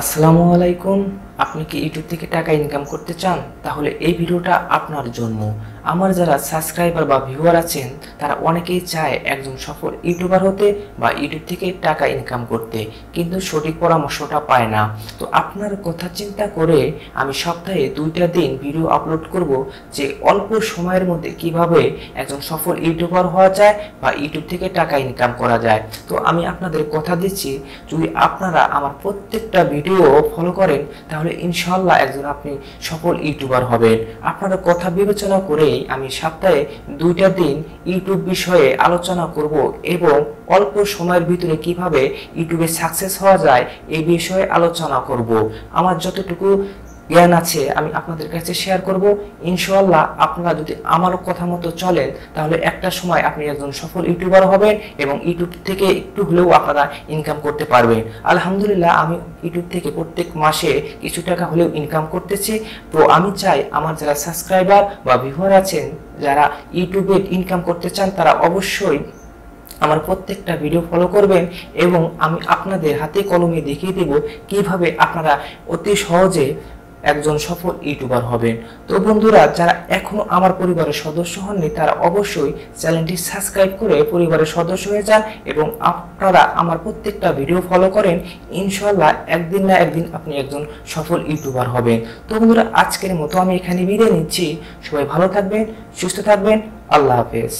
আসসালামু আলাইকুম। আপনি কি ইউটিউব থেকে টাকা ইনকাম করতে চান? তাহলে এই ভিডিওটা আপনার জন্য। আমার যারা সাবস্ক্রাইবার বা ভিউয়ার আছেন, তারা অনেকেই চায় একজন সফল ইউটিউবার হতে বা ইউটিউব থেকে টাকা ইনকাম করতে, কিন্তু সঠিক পরামর্শটা পায় না। তো আপনার কথা চিন্তা করে আমি সপ্তাহে দুইটা দিন ভিডিও আপলোড করব, যে অল্প সময়ের মধ্যে কীভাবে একজন সফল ইউটিউবার হওয়া যায় বা ইউটিউব থেকে টাকা ইনকাম করা যায়। তো আমি আপনাদের কথা দিচ্ছি, যদি আপনারা আমার প্রত্যেকটা ভিডিও ফলো করেন, তাহলে ইনশাল্লাহ একজন আপনি সফল ইউটিউবার হবেন। আপনারা কথা বিবেচনা করেই আমি সপ্তাহে দুইটা দিন ইউটিউব বিষয়ে আলোচনা করব এবং অল্প সময়ের ভিতরে কীভাবে ইউটিউবে সাকসেস হওয়া যায় এই বিষয়ে আলোচনা করব। আমার যতটুকু জ্ঞান আছে, আমি আপনাদের কাছে শেয়ার করব। ইনশাল্লাহ আপনারা যদি আমার কথা মতো চলেন, তাহলে একটা সময় আপনি একজন সফল ইউটিউবার হবেন এবং ইউটিউব থেকে একটু হলেও আপনারা ইনকাম করতে পারবেন। আলহামদুলিল্লাহ, আমি ইউটিউব থেকে প্রত্যেক মাসে কিছু টাকা হলেও ইনকাম করতেছি। তো আমি চাই আমার যারা সাবস্ক্রাইবার বা ভিউয়ার আছেন, যারা ইউটিউবে ইনকাম করতে চান, তারা অবশ্যই আমার প্রত্যেকটা ভিডিও ফলো করবেন এবং আমি আপনাদের হাতে কলমে দেখিয়ে দেব কীভাবে আপনারা অতি সহজে একজন সফল ইউটিউবার হবেন। তো বন্ধুরা, যারা এখনও আমার পরিবারের সদস্য হননি, তারা অবশ্যই চ্যানেলটি সাবস্ক্রাইব করে পরিবারের সদস্য হয়ে যান এবং আপনারা আমার প্রত্যেকটা ভিডিও ফলো করেন। ইনশাল্লাহ একদিন না একদিন আপনি একজন সফল ইউটিউবার হবেন। তো বন্ধুরা, আজকের মতো আমি এখানে বিদায় নিচ্ছি। সবাই ভালো থাকবেন, সুস্থ থাকবেন। আল্লাহ হাফেজ।